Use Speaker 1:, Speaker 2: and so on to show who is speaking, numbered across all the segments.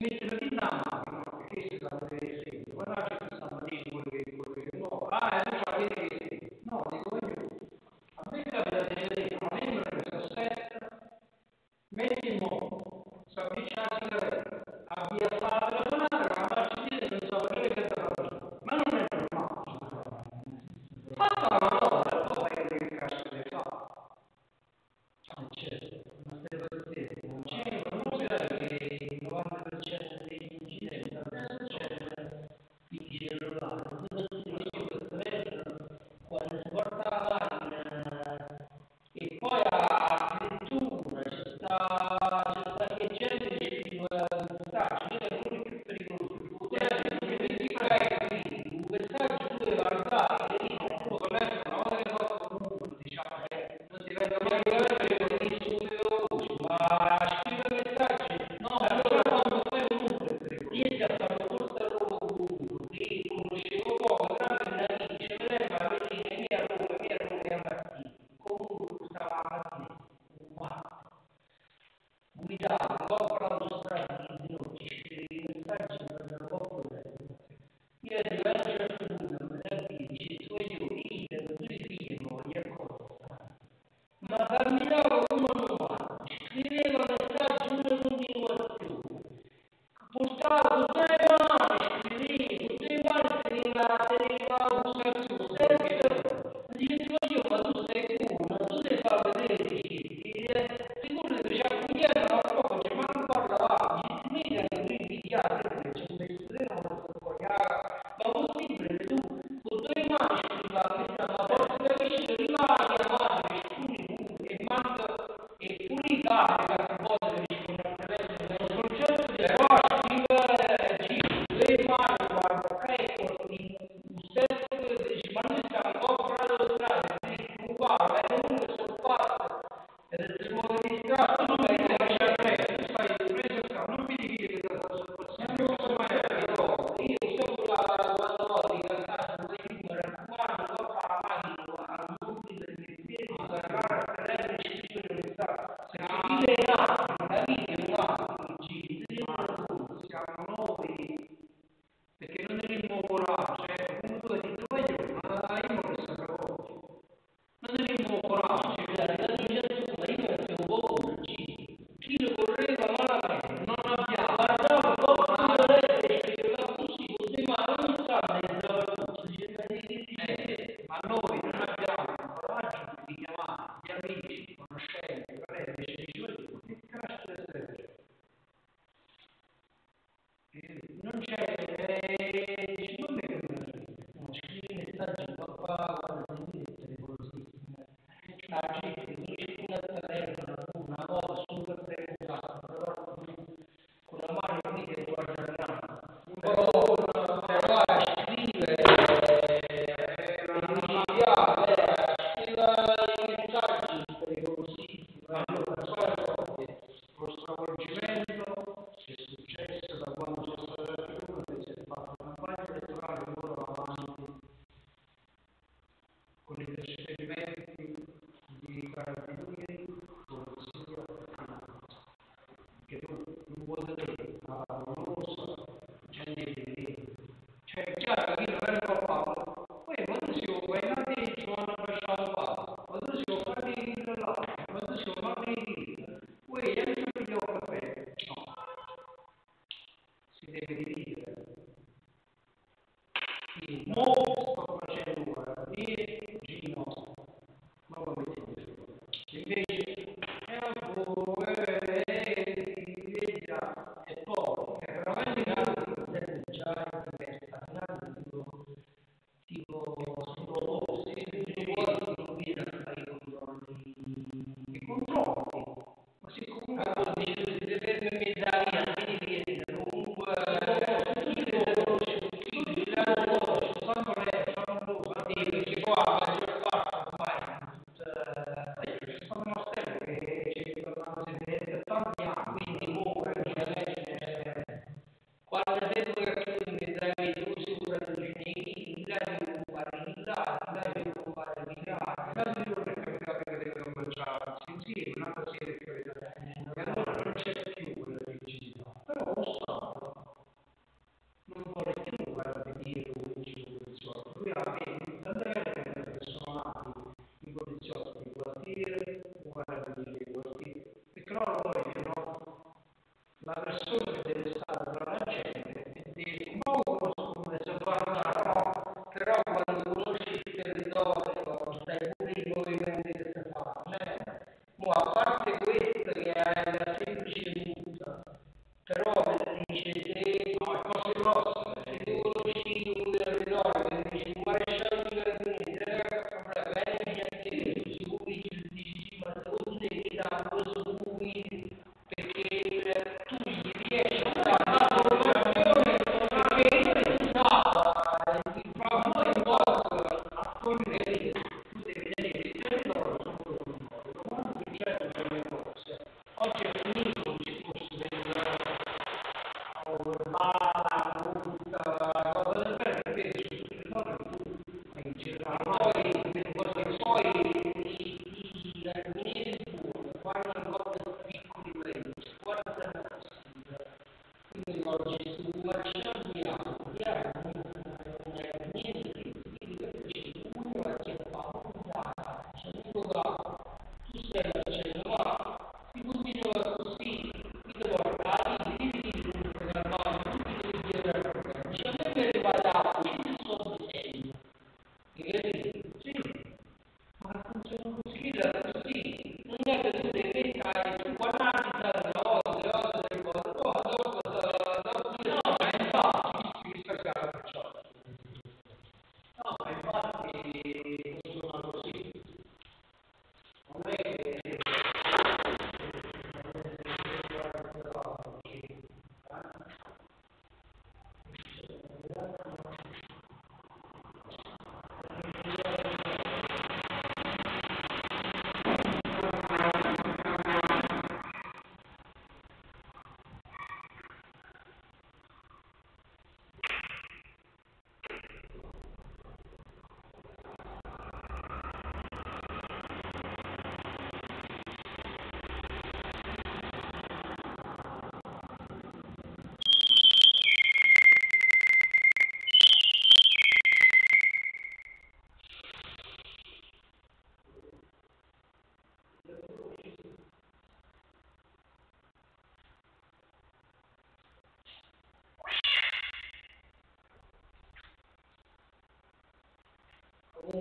Speaker 1: you make the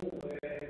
Speaker 2: away.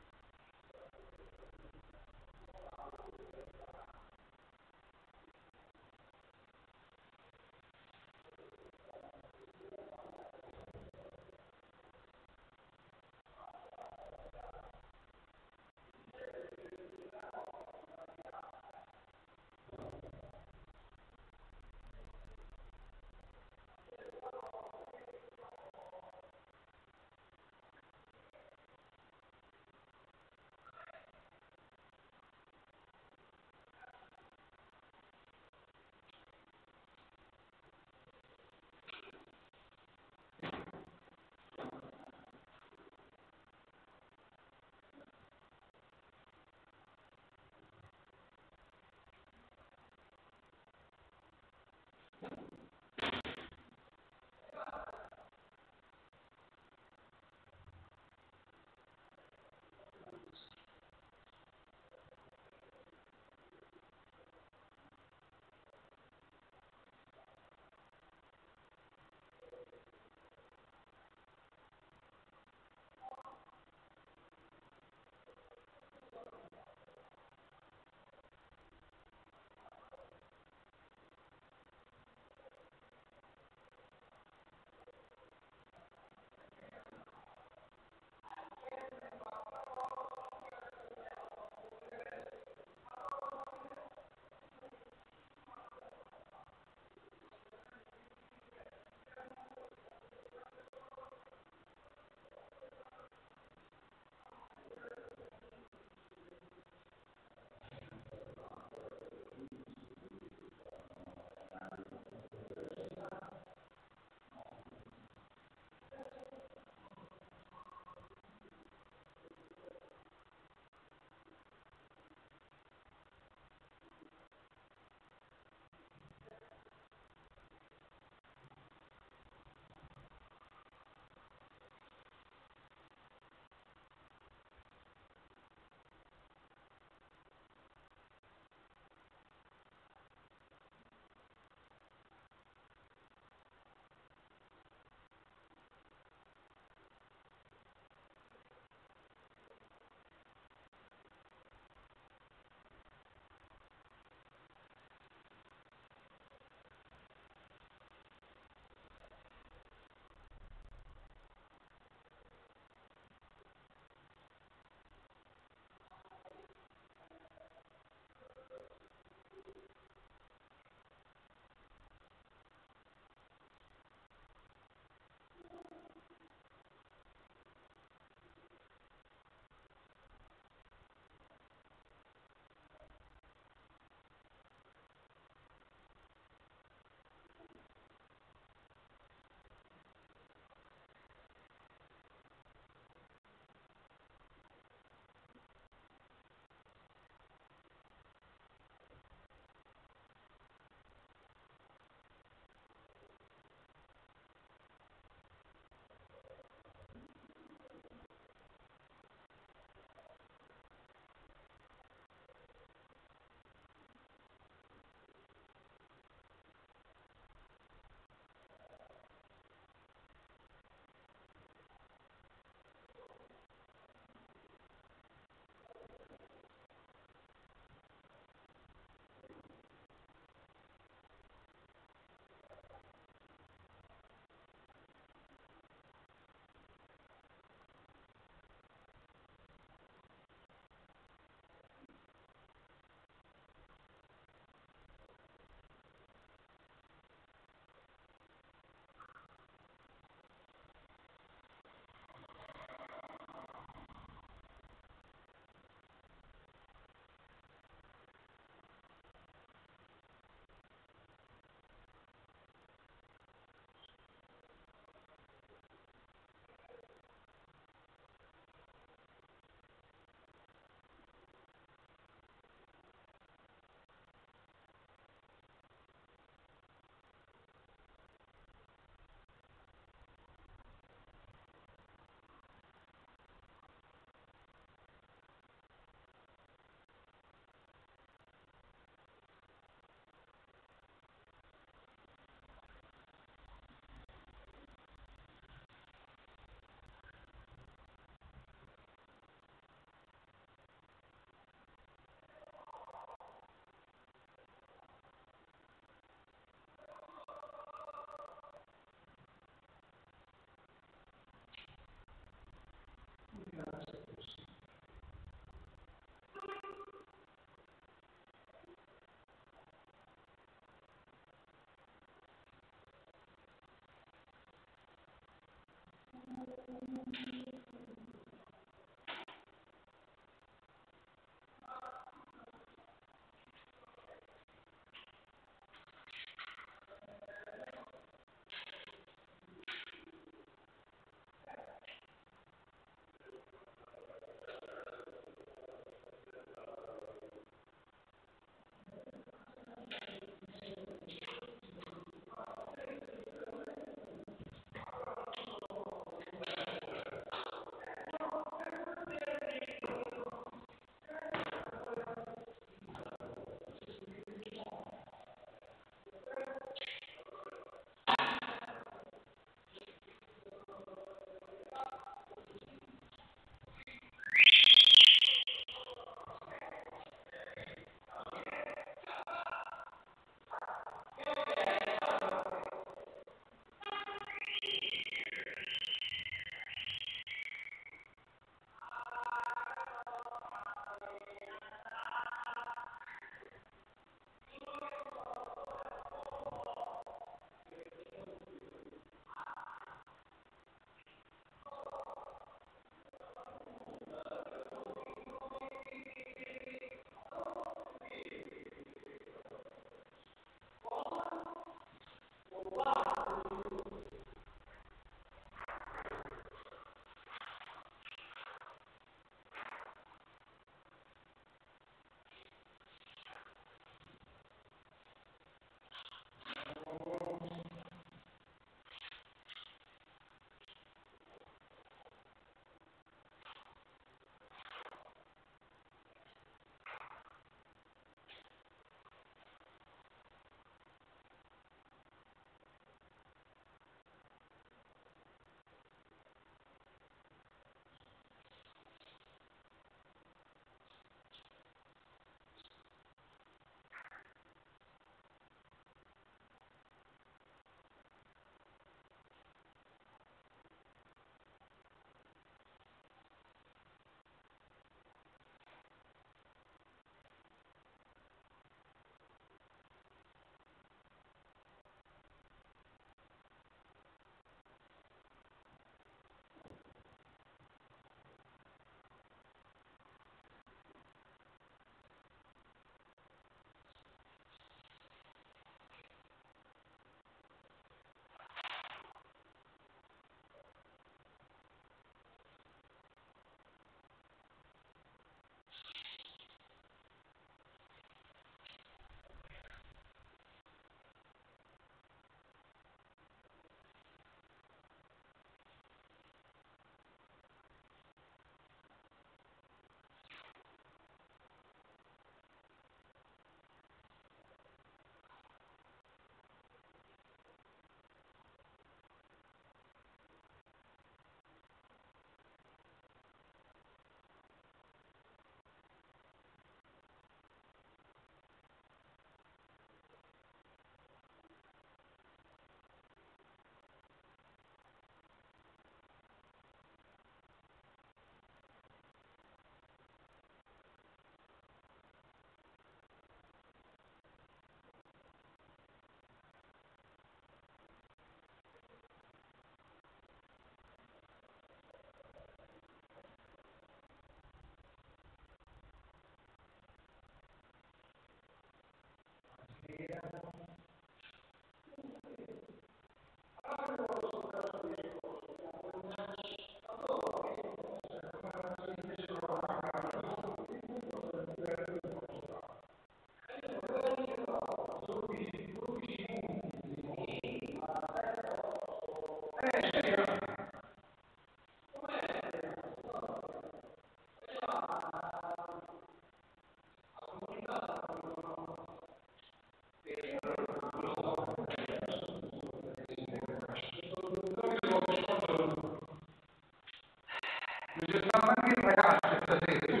Speaker 1: जिसका मन भी मज़ाक से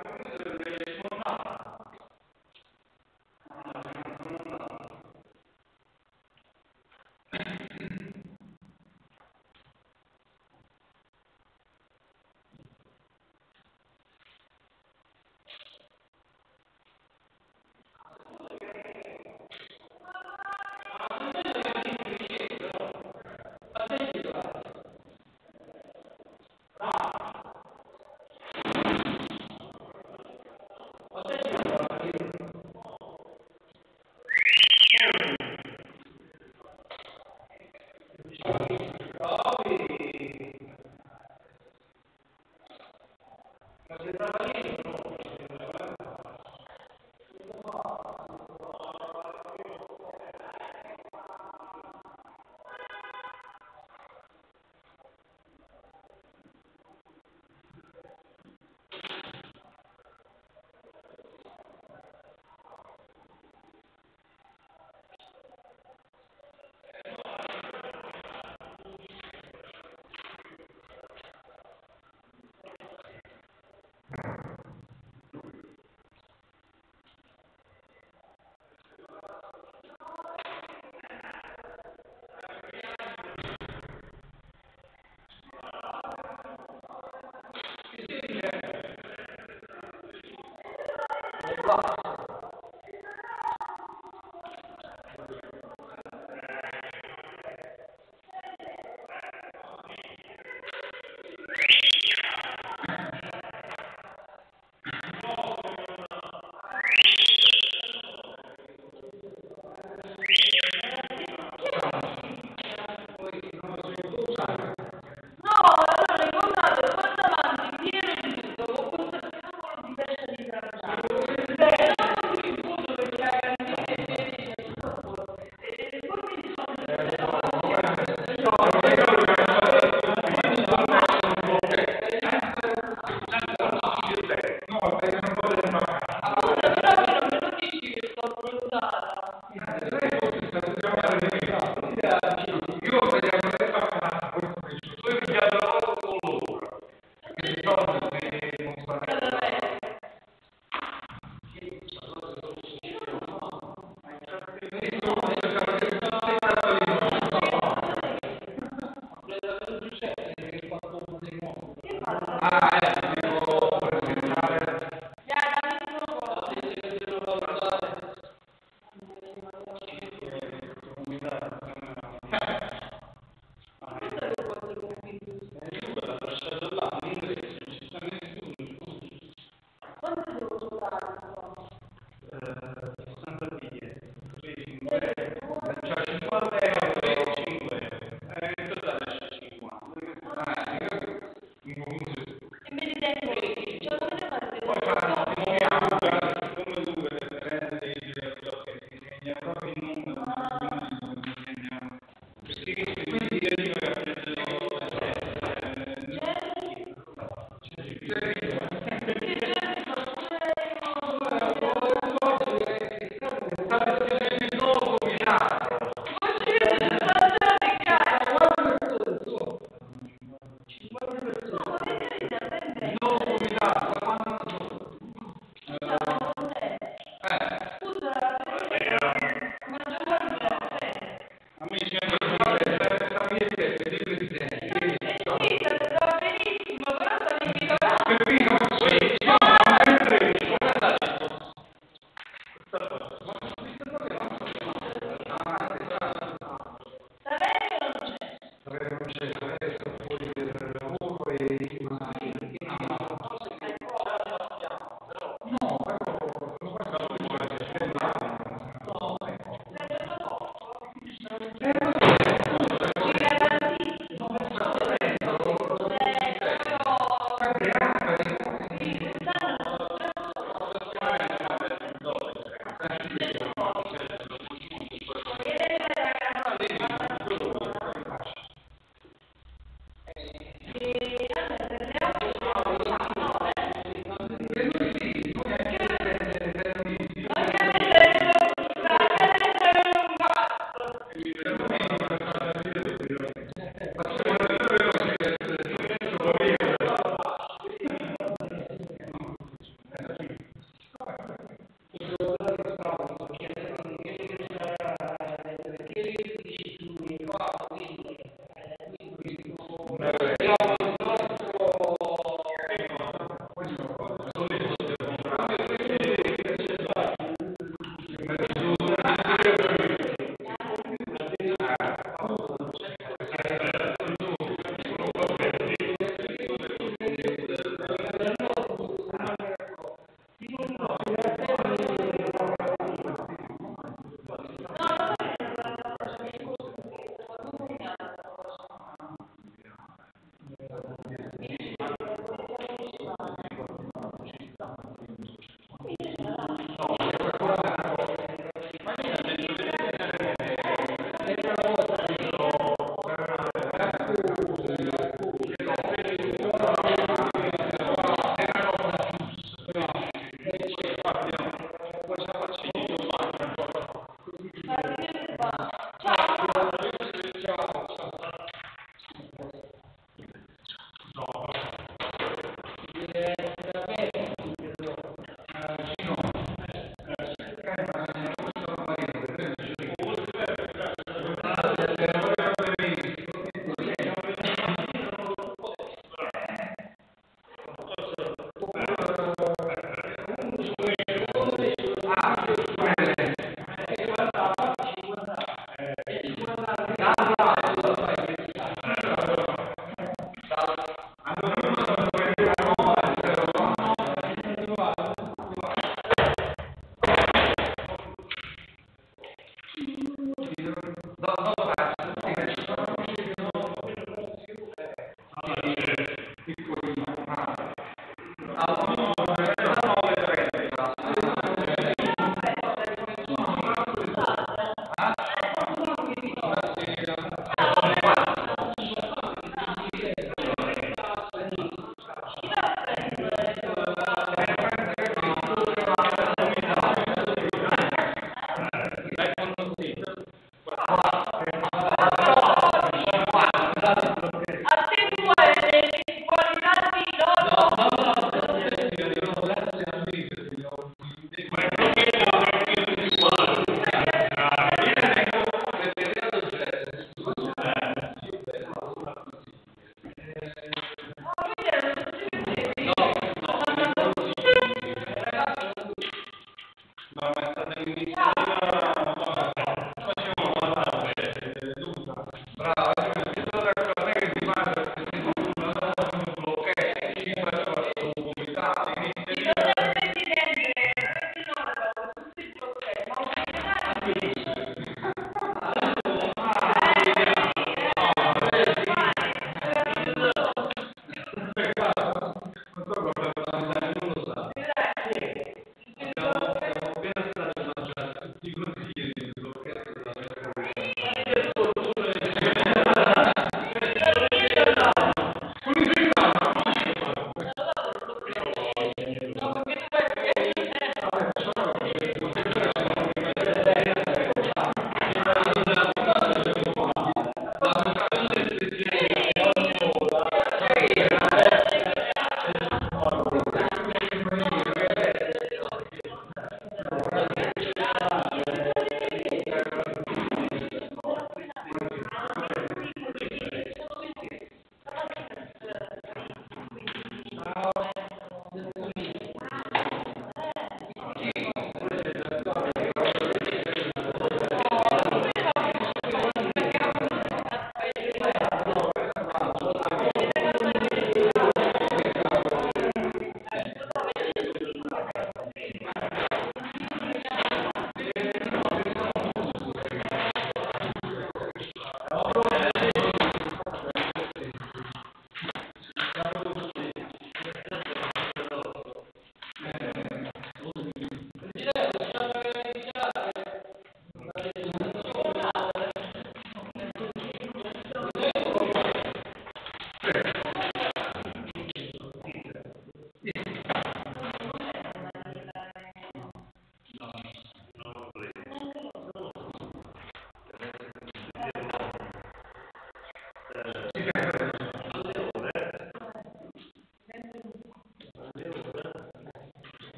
Speaker 3: Thank you.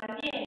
Speaker 3: también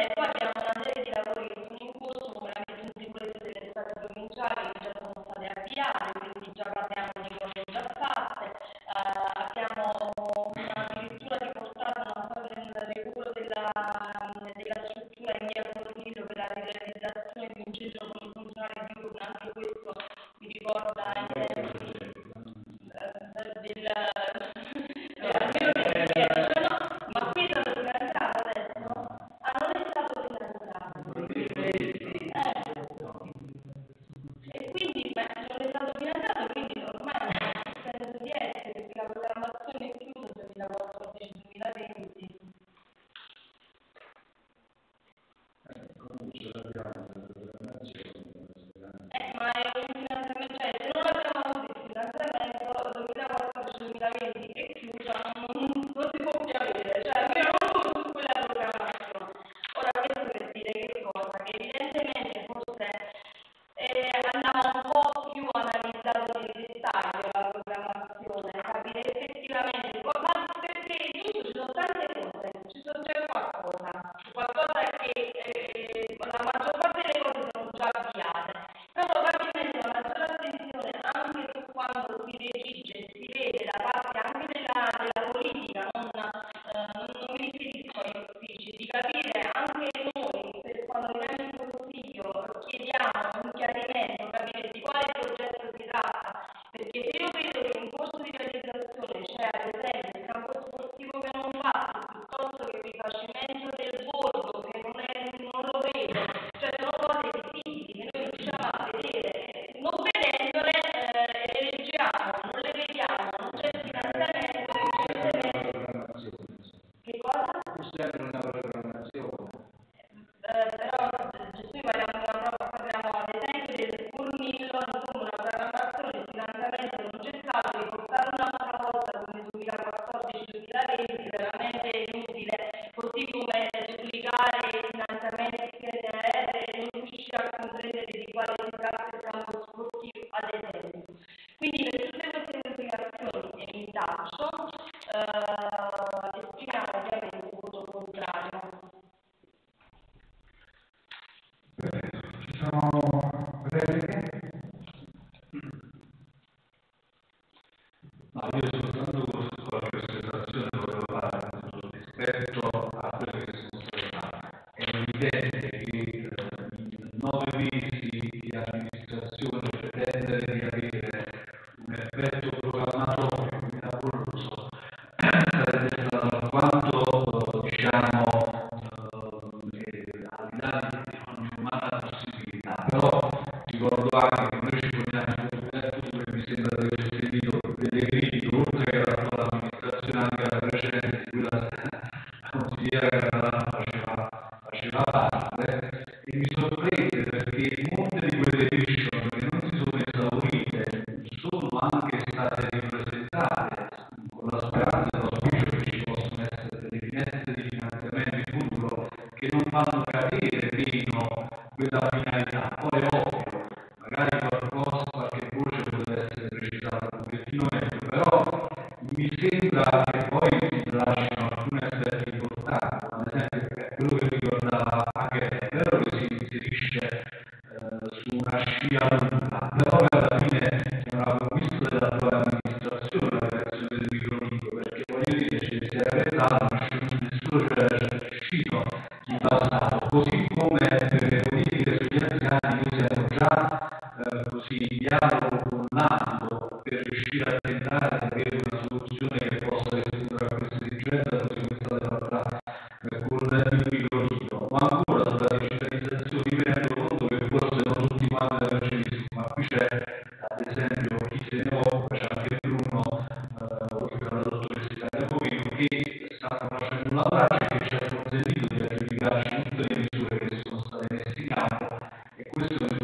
Speaker 3: vai pagar
Speaker 4: Thank you.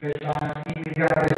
Speaker 1: Seja aqui, obrigado.